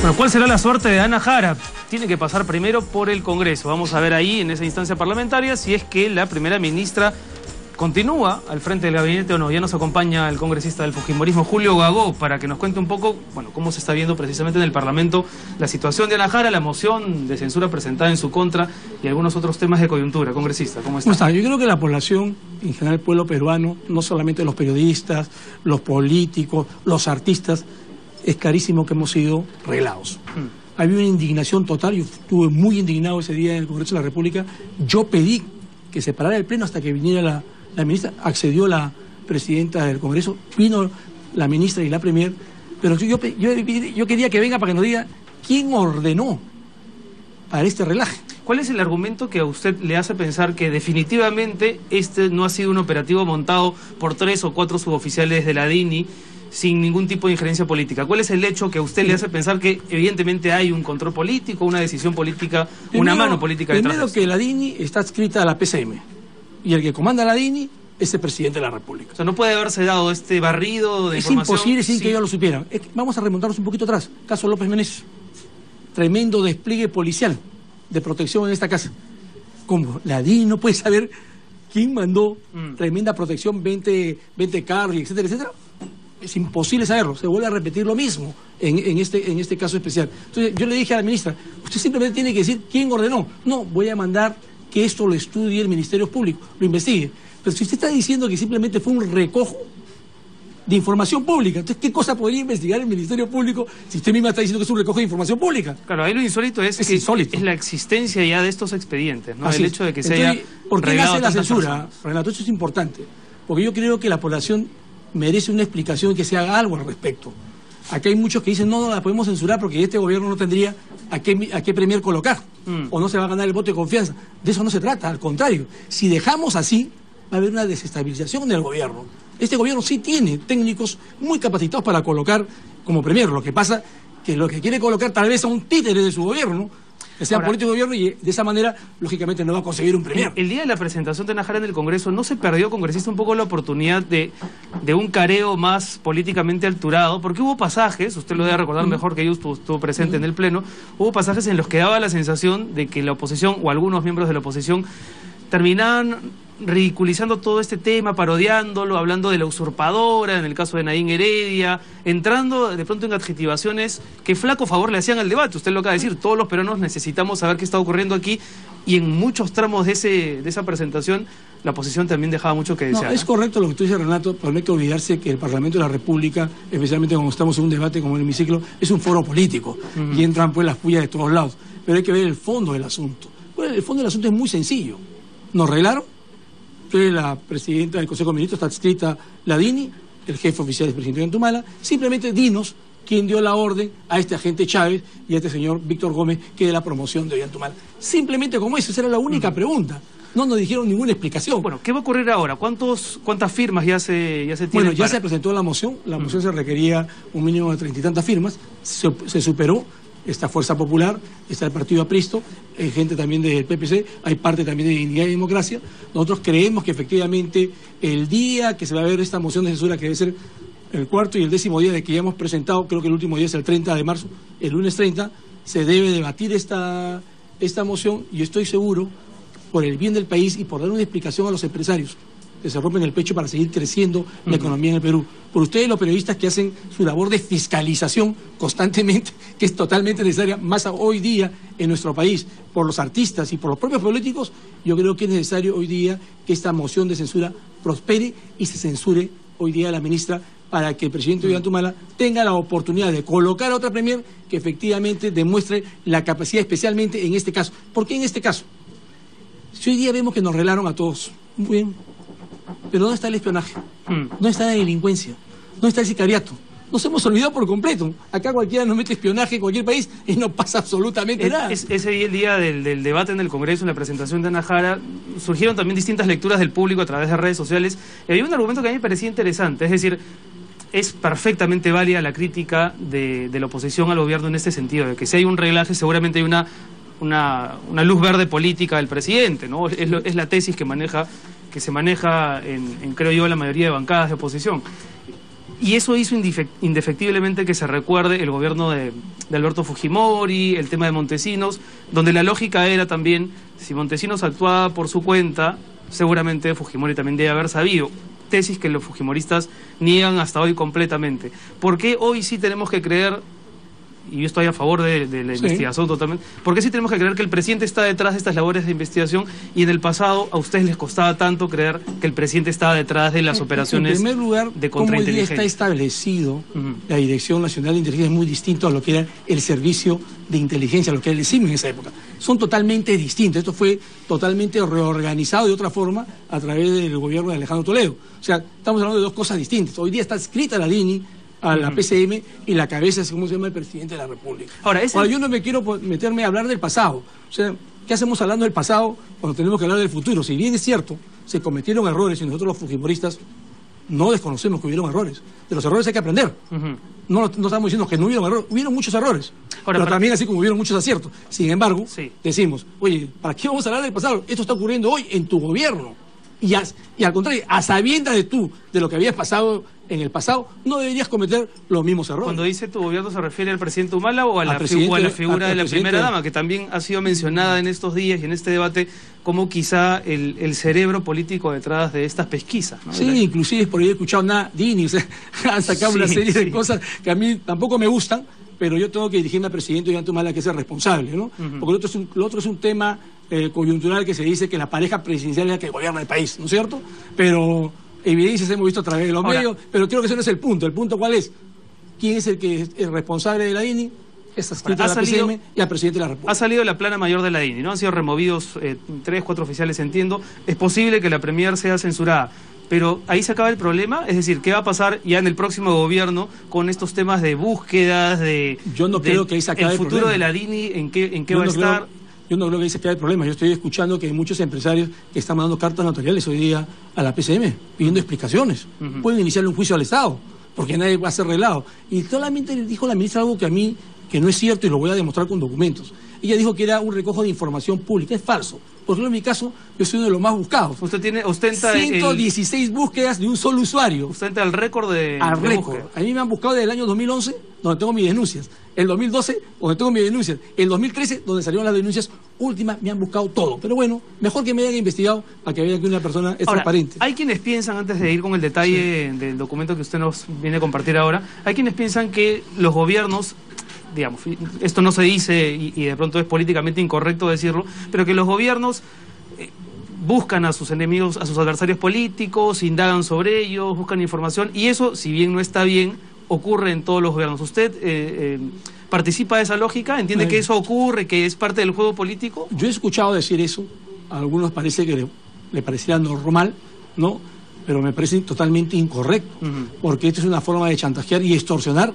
Bueno, ¿cuál será la suerte de Ana Jara? Tiene que pasar primero por el Congreso. Vamos a ver ahí, en esa instancia parlamentaria, si es que la primera ministra continúa al frente del gabinete o no. Ya nos acompaña el congresista del Fujimorismo, Julio Gagó, para que nos cuente un poco, bueno, cómo se está viendo precisamente en el Parlamento la situación de Ana Jara, la moción de censura presentada en su contra y algunos otros temas de coyuntura. Congresista, ¿cómo está? ¿Cómo está? Yo creo que la población, en general el pueblo peruano, no solamente los periodistas, los políticos, los artistas, es carísimo que hemos sido reglados. Mm. Había una indignación total, yo estuve muy indignado ese día en el Congreso de la República. Yo pedí que se parara el pleno hasta que viniera la, ministra, accedió la presidenta del Congreso, vino la ministra y la premier, pero yo, yo, quería que venga para que nos diga quién ordenó para este relaje. ¿Cuál es el argumento que a usted le hace pensar que definitivamente este no ha sido un operativo montado por tres o cuatro suboficiales de la DINI sin ningún tipo de injerencia política. ¿Cuál es el hecho que a usted le hace pensar que evidentemente hay un control político, una decisión política, una mano política detrás Primero que la DINI está adscrita a la PCM y el que comanda la DINI es el presidente de la República. O sea, no puede haberse dado este barrido de es imposible sin que ellos lo supieran. vamos a remontarnos un poquito atrás. Caso López Meneses. Tremendo despliegue policial de protección en esta casa. Como la DINI no puede saber quién mandó mm. tremenda protección, 20, 20 carros, etcétera, etcétera es imposible saberlo, se vuelve a repetir lo mismo en, este, en este caso especial. Entonces yo le dije a la ministra, usted simplemente tiene que decir quién ordenó. No, voy a mandar que esto lo estudie el Ministerio Público, lo investigue. Pero si usted está diciendo que simplemente fue un recojo de información pública, entonces ¿qué cosa podría investigar el Ministerio Público si usted misma está diciendo que es un recojo de información pública? Claro, ahí lo insólito es, que es la existencia ya de estos expedientes, ¿no? el hecho de que se haya ¿Por qué nace la censura? Renato, eso es importante. Porque yo creo que la población merece una explicación y que se haga algo al respecto. Aquí hay muchos que dicen, no, no la podemos censurar porque este gobierno no tendría a qué, a qué premier colocar, mm. o no se va a ganar el voto de confianza. De eso no se trata, al contrario. Si dejamos así, va a haber una desestabilización del gobierno. Este gobierno sí tiene técnicos muy capacitados para colocar como premier. Lo que pasa que lo que quiere colocar tal vez a un títere de su gobierno, que sea político de gobierno y de esa manera, lógicamente, no va a conseguir un premier. El, día de la presentación de Najara en el Congreso, ¿no se perdió, congresista, un poco la oportunidad de, de un careo más políticamente alturado? Porque hubo pasajes, usted lo debe recordar mejor que yo, estuvo, presente en el Pleno, hubo pasajes en los que daba la sensación de que la oposición o algunos miembros de la oposición terminaban ridiculizando todo este tema, parodiándolo, hablando de la usurpadora, en el caso de Nadine Heredia, entrando de pronto en adjetivaciones que flaco favor le hacían al debate. Usted lo acaba de decir, todos los peruanos necesitamos saber qué está ocurriendo aquí y en muchos tramos de, ese, de esa presentación la oposición también dejaba mucho que desear. No, es correcto lo que usted dice, Renato, pero no hay que olvidarse que el Parlamento de la República, especialmente cuando estamos en un debate como el hemiciclo, es un foro político y entran pues las puyas de todos lados. Pero hay que ver el fondo del asunto. el fondo del asunto es muy sencillo. Nos reglaron la presidenta del Consejo de Ministros, está adscrita la DINI, el jefe oficial del presidente de Antumala, simplemente dinos quién dio la orden a este agente Chávez y a este señor Víctor Gómez que de la promoción de Ollantumal. Simplemente como eso, esa era la única pregunta. No nos dijeron ninguna explicación. Bueno, ¿qué va a ocurrir ahora? ¿Cuántos, ¿Cuántas firmas ya se, ya se tienen? Bueno, ya se presentó la moción. La moción se requería un mínimo de treinta y tantas firmas. se superó esta Fuerza Popular, está el Partido Apristo, hay gente también del PPC, hay parte también de Dignidad y Democracia. Nosotros creemos que efectivamente el día que se va a ver esta moción de censura, que debe ser el cuarto y el décimo día de que ya hemos presentado, creo que el último día es el 30 de marzo, el lunes 30, se debe debatir esta, esta moción y estoy seguro, por el bien del país y por dar una explicación a los empresarios, que se rompen el pecho para seguir creciendo la economía en el Perú. Por ustedes los periodistas que hacen su labor de fiscalización constantemente, que es totalmente necesaria, más hoy día en nuestro país, por los artistas y por los propios políticos, yo creo que es necesario hoy día que esta moción de censura prospere y se censure hoy día a la ministra para que el presidente Ollantumala tenga la oportunidad de colocar a otra premier que efectivamente demuestre la capacidad, especialmente en este caso. ¿Por qué en este caso? Si hoy día vemos que nos relaron a todos, muy bien, pero ¿dónde está el espionaje? Hmm. ¿Dónde está la delincuencia? ¿Dónde está el sicariato? Nos hemos olvidado por completo. Acá cualquiera nos mete espionaje en cualquier país y no pasa absolutamente nada. ese día, el día del, debate en el Congreso, en la presentación de Ana Jara, surgieron también distintas lecturas del público a través de redes sociales. Y había un argumento que a mí me parecía interesante. Es decir, es perfectamente válida la crítica de, la oposición al gobierno en este sentido, de que si hay un reglaje seguramente hay una, una, luz verde política del presidente, ¿no? Es, es la tesis que maneja que se maneja en, creo yo, la mayoría de bancadas de oposición. Y eso hizo indefectiblemente que se recuerde el gobierno de, Alberto Fujimori, el tema de Montesinos, donde la lógica era también, si Montesinos actuaba por su cuenta, seguramente Fujimori también debe haber sabido. Tesis que los fujimoristas niegan hasta hoy completamente. ¿Por qué hoy sí tenemos que creer y yo estoy a favor de, la investigación totalmente, porque sí tenemos que creer que el presidente está detrás de estas labores de investigación y en el pasado a ustedes les costaba tanto creer que el presidente estaba detrás de las operaciones en primer lugar, de contrainteligencia. está establecido la Dirección Nacional de Inteligencia es muy distinto a lo que era el Servicio de Inteligencia, lo que era el CIM en esa época. Son totalmente distintos. Esto fue totalmente reorganizado de otra forma a través del gobierno de Alejandro Toledo. O sea, estamos hablando de dos cosas distintas. Hoy día está escrita la DINI a la PCM y la cabeza es como se llama el presidente de la República. Ahora, yo no me quiero meterme a hablar del pasado. O sea, ¿qué hacemos hablando del pasado cuando tenemos que hablar del futuro? Si bien es cierto, se cometieron errores y nosotros los fujimoristas no desconocemos que hubieron errores. De los errores hay que aprender. no, estamos diciendo que no hubieron errores, hubieron muchos errores. pero también así como hubieron muchos aciertos. Sin embargo, decimos, oye, ¿para qué vamos a hablar del pasado? Esto está ocurriendo hoy en tu gobierno. Y, y al contrario, a sabiendas de tú, de lo que habías pasado en el pasado, no deberías cometer los mismos errores. Cuando dice tu gobierno, ¿se refiere al presidente Humala o a la, figura de la primera dama, que también ha sido mencionada en estos días y en este debate como quizá el, cerebro político detrás de estas pesquisas? Sí, inclusive por ahí he escuchado nada, Dini, o han sacado una serie de cosas que a mí tampoco me gustan, pero yo tengo que dirigirme al presidente Humala que es el responsable, ¿no? Porque lo otro, es un, lo otro es un tema eh, coyuntural que se dice que la pareja presidencial es la que gobierna el país, ¿no es cierto? Pero evidencias hemos visto a través de los medios, pero creo que ese no es el punto. ¿El punto cuál es? ¿Quién es el que es responsable de la INI? Es escrito la PCM y al presidente de la República. Ha salido la plana mayor de la INI, ¿no? Han sido removidos eh, tres, cuatro oficiales, entiendo. Es posible que la Premier sea censurada. Pero ahí se acaba el problema, es decir, ¿qué va a pasar ya en el próximo gobierno con estos temas de búsquedas, de... Yo no creo que ahí se acabe el futuro de la DINI, en qué, en qué va a estar... Yo no creo que ahí se quede el problema. Yo estoy escuchando que hay muchos empresarios que están mandando cartas notariales hoy día a la PCM pidiendo explicaciones. Pueden iniciarle un juicio al Estado porque nadie va a ser relado. Y solamente le dijo la ministra algo que a mí que no es cierto y lo voy a demostrar con documentos. Ella dijo que era un recojo de información pública. Es falso. Por ejemplo, en mi caso, yo soy uno de los más buscados. Usted tiene, ostenta 116 búsquedas de un solo usuario. Ostenta el récord de. Al récord. A mí me han buscado desde el año 2011, donde tengo mis denuncias. El 2012, donde tengo mis denuncias. El 2013, donde salieron las denuncias últimas, me han buscado todo. Pero bueno, mejor que me hayan investigado para que vean que una persona es transparente. Hay quienes piensan, antes de ir con el detalle del documento que usted nos viene a compartir ahora, hay quienes piensan que los gobiernos digamos, esto no se dice y, de pronto es políticamente incorrecto decirlo, pero que los gobiernos eh, buscan a sus enemigos, a sus adversarios políticos, indagan sobre ellos, buscan información y eso, si bien no está bien, ocurre en todos los gobiernos. ¿Usted eh, eh, participa de esa lógica? ¿Entiende que eso ocurre, que es parte del juego político? Yo he escuchado decir eso, a algunos parece que le, pareciera normal, ¿no? Pero me parece totalmente incorrecto, porque esto es una forma de chantajear y extorsionar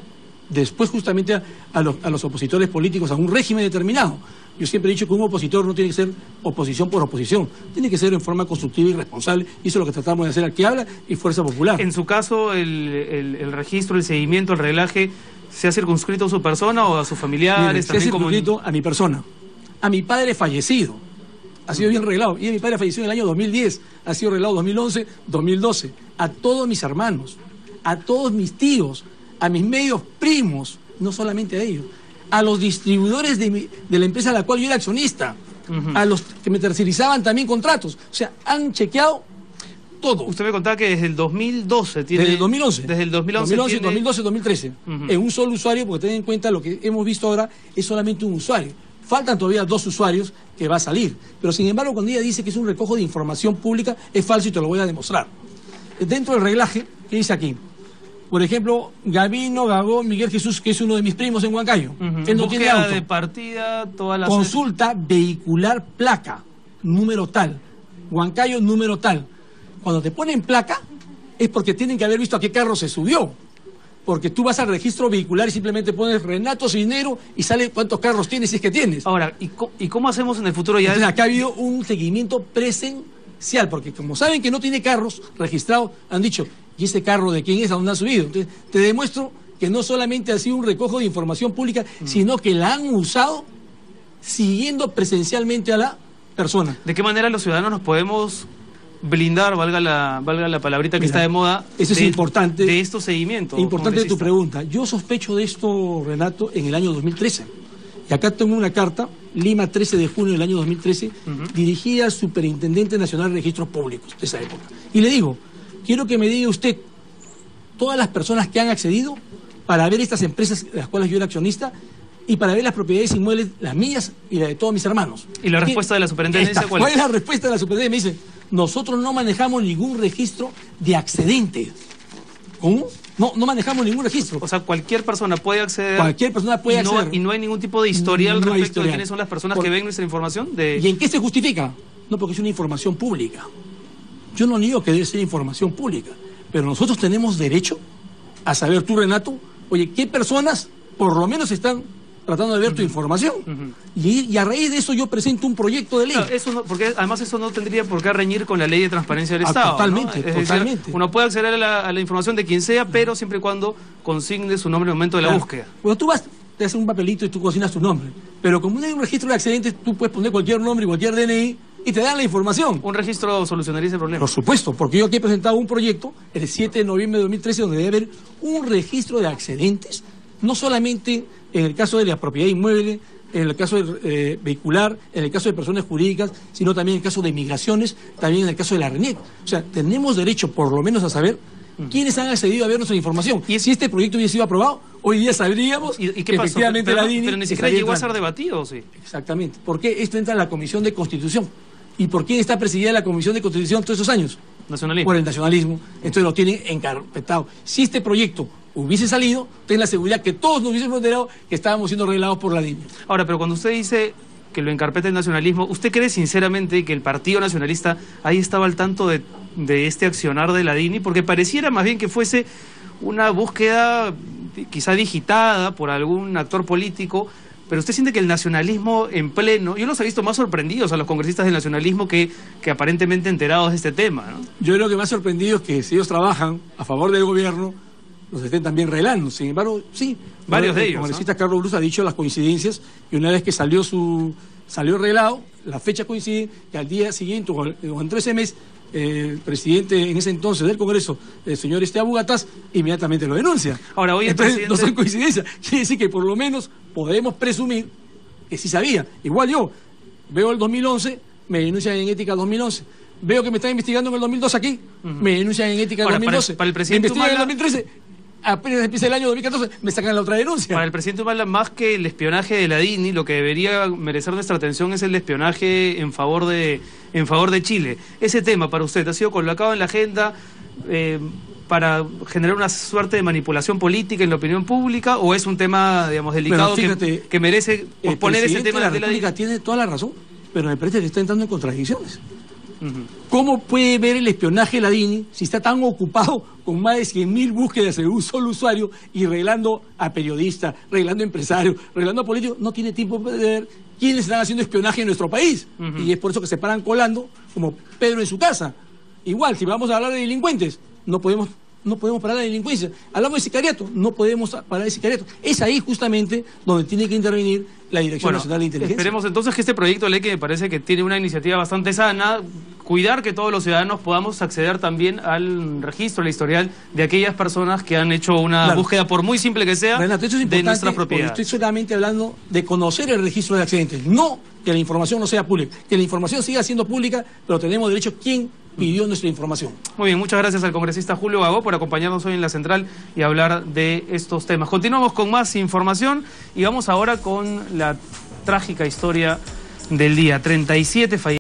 después justamente a, los, opositores políticos a un régimen determinado. Yo siempre he dicho que un opositor no tiene que ser oposición por oposición, tiene que ser en forma constructiva y responsable, y eso es lo que tratamos de hacer aquí habla y Fuerza Popular. En su caso, el, registro, el seguimiento, el reglaje, ¿se ha circunscrito a su persona o a sus familiares? se ha circunscrito a mi persona, a mi padre fallecido. Ha sido bien reglado. Y mi padre falleció en el año 2010, ha sido reglado 2011, 2012. A todos mis hermanos, a todos mis tíos, a mis medios primos, no solamente a ellos, a los distribuidores de, la empresa a la cual yo era accionista, a los que me tercerizaban también contratos. O sea, han chequeado todo. Usted me contaba que desde el 2012 tiene... Desde el 2011. Desde el 2011 2011, 2012, 2013. En un solo usuario, porque ten en cuenta lo que hemos visto ahora, es solamente un usuario. Faltan todavía dos usuarios que va a salir. Pero sin embargo, cuando ella dice que es un recojo de información pública, es falso y te lo voy a demostrar. Dentro del reglaje, ¿qué dice aquí? Por ejemplo, Gabino Gagó Miguel Jesús, que es uno de mis primos en Huancayo. Él no tiene auto. de partida, toda la Consulta vehicular placa, número tal. Huancayo, número tal. Cuando te ponen placa, es porque tienen que haber visto a qué carro se subió. Porque tú vas al registro vehicular y simplemente pones Renato Cinero y sale cuántos carros tienes si es que tienes. Ahora, ¿y, cómo hacemos en el futuro ya? Entonces, acá ha habido un seguimiento presencial, porque como saben que no tiene carros registrados, han dicho, ¿Y ese carro de quién es? ¿A dónde ha subido? Entonces, te demuestro que no solamente ha sido un recojo de información pública, mm. sino que la han usado siguiendo presencialmente a la persona. ¿De qué manera los ciudadanos nos podemos blindar, valga la, valga la palabrita que Mira, está de moda, eso es de, importante. de estos seguimientos. Importante tu pregunta. Yo sospecho de esto, Renato, en el año 2013. Y acá tengo una carta, Lima 13 de junio del año 2013, dirigida al Superintendente Nacional de Registros Públicos de esa época. Y le digo, quiero que me diga usted todas las personas que han accedido para ver estas empresas de las cuales yo era accionista y para ver las propiedades inmuebles, las mías y las de todos mis hermanos. ¿Y la respuesta de la superintendencia Esta, cuál ¿Cuál es? es la respuesta de la superintendencia? Me dice, nosotros no manejamos ningún registro de accedentes. ¿Cómo? No, no manejamos ningún registro. O sea, cualquier persona puede acceder. Cualquier persona puede y no, acceder. Y no hay ningún tipo de historial No respecto historial. de quiénes son las personas Por- que ven nuestra información. De... ¿Y en qué se justifica? No, porque es una información pública. Yo no niego que debe ser información pública, pero nosotros tenemos derecho a saber tú, Renato, oye, ¿qué personas por lo menos están tratando de ver tu información? y, y a raíz de eso yo presento un proyecto de ley. Eso no- porque además eso no tendría por qué reñir con la ley de transparencia del Ah, Estado. ¿no? totalmente, decir, totalmente. uno puede acceder a la, a la información de quien sea, pero siempre y cuando consigne su nombre en el momento de la Claro. búsqueda. Cuando tú vas, te hacen un papelito y tú cocinas tu nombre. Pero como no hay un registro de accidentes, tú puedes poner cualquier nombre y cualquier DNI y te dan la información. Un registro solucionaría ese problema. Por supuesto, porque yo aquí he presentado un proyecto el 7 de noviembre de 2013 donde debe haber un registro de accedentes, no solamente en el caso de la propiedad inmueble, en el caso de, eh, vehicular, en el caso de personas jurídicas, sino también en el caso de migraciones, también en el caso de la RENIEC. O sea, tenemos derecho por lo menos a saber quiénes han accedido a ver nuestra información. Y si este proyecto hubiese sido aprobado, hoy día sabríamos ¿Y, y que qué pasó? efectivamente pero, la DINI pero ni siquiera llegó a ser debatido, ¿sí? Exactamente. ¿Por qué esto entra en la Comisión de Constitución? ¿Y por quién está presidida la Comisión de Constitución todos esos años? Nacionalismo. por el nacionalismo, entonces lo tienen encarpetado. Si este proyecto hubiese salido, ten la seguridad que todos nos hubiésemos enterado que estábamos siendo reglados por la DINI. Ahora, pero cuando usted dice que lo encarpeta el nacionalismo, ¿usted cree sinceramente que el Partido Nacionalista ahí estaba al tanto de, de este accionar de la DINI? Porque pareciera más bien que fuese una búsqueda quizá digitada por algún actor político, pero usted siente que el nacionalismo en pleno, yo los he visto más sorprendidos a los congresistas del nacionalismo que, que aparentemente enterados de este tema, ¿no? Yo creo que me ha sorprendido es que si ellos trabajan a favor del gobierno, los estén también reglando. Sin embargo, sí. Varios de el ellos, congresista Carlos Brus ha dicho las coincidencias y una vez que salió su salió reglado, la fecha coincide que al día siguiente o, entre ese mes el presidente en ese entonces del Congreso, el señor Esteban Bugatas, inmediatamente lo denuncia. Ahora, hoy el Entonces, presidente- no son coincidencias. Quiere decir que por lo menos podemos presumir que sí sabía. Igual yo, veo el 2011, me denuncian en ética 2011. Veo que me están investigando en el 2012 aquí, me denuncian en ética Ahora, para el- 2012. para el presidente me investigan en el Humala- 2013, apenas empieza el año 2014, me sacan la otra denuncia. Para el presidente Humala, más que el espionaje de la DINI, lo que debería merecer nuestra atención es el espionaje en favor de, en favor de Chile. Ese tema para usted ha sido colocado en la agenda eh, para generar una suerte de manipulación política en la opinión pública o es un tema, digamos, delicado que, merece el posponer ese tema de la de la República DINI? tiene toda la razón, pero me parece que está entrando en contradicciones. ¿Cómo puede ver el espionaje de la DINI si está tan ocupado con más de 100.000 búsquedas de un solo usuario y reglando a periodistas, reglando a empresarios, reglando a políticos? No tiene tiempo de ver quiénes están haciendo espionaje en nuestro país. Y es por eso que se paran colando como Pedro en su casa. Igual, si vamos a hablar de delincuentes, no podemos, no podemos parar la delincuencia. Hablamos de sicariato, no podemos parar de sicariato. Es ahí justamente donde tiene que intervenir la Dirección Bueno, Nacional de Inteligencia. esperemos entonces que este proyecto de ley que me parece que tiene una iniciativa bastante sana, cuidar que todos los ciudadanos podamos acceder también al registro, al historial de aquellas personas que han hecho una Claro. búsqueda, por muy simple que sea, Renato, eso es de porque propiedades. estoy solamente hablando de conocer el registro de accidentes, no que la información no sea pública, que la información siga siendo pública, pero tenemos derecho quién pidió nuestra información. Muy bien, muchas gracias al congresista Julio Gago por acompañarnos hoy en la central y hablar de estos temas. Continuamos con más información y vamos ahora con la trágica historia del día. 37 fallecidos.